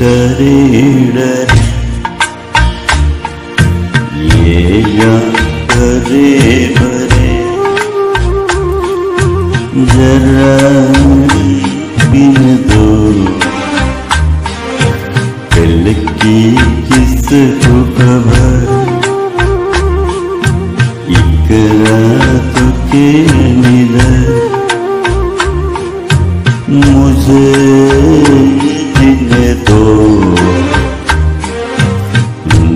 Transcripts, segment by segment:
डरे डरे। ये या डरे जरा बिन दो। कल की किस को खबर इकरा तो के निधर। मुझे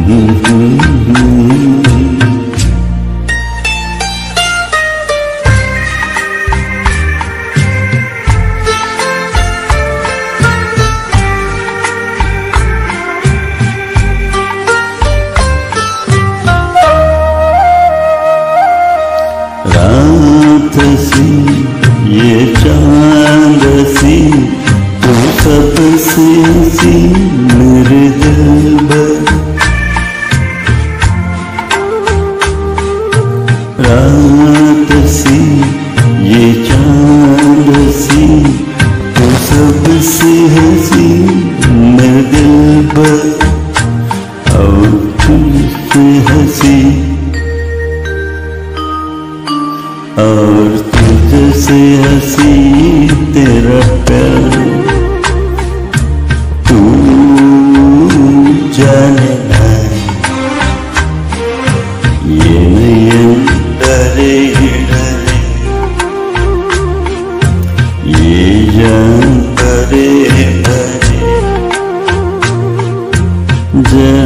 रात सी ये चाँद सी तो सी मेरे रात सी, ये चाँद सी तो सबसे हसी मेरे दिल पर और तुझसे हसी और तुझसे हसी तेरा प्यार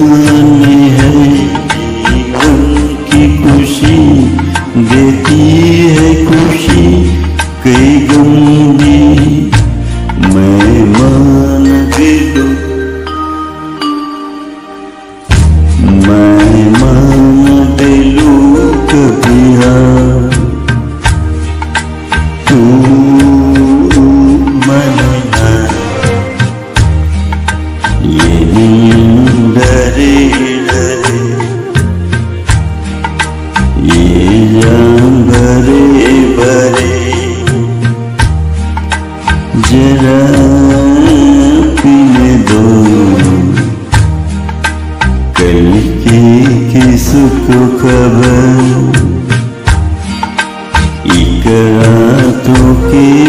हैं जीवन खुशी देती है खुशी। कई गंगी मैं मान भी दूँ। දුකව ඉකරා තුකේ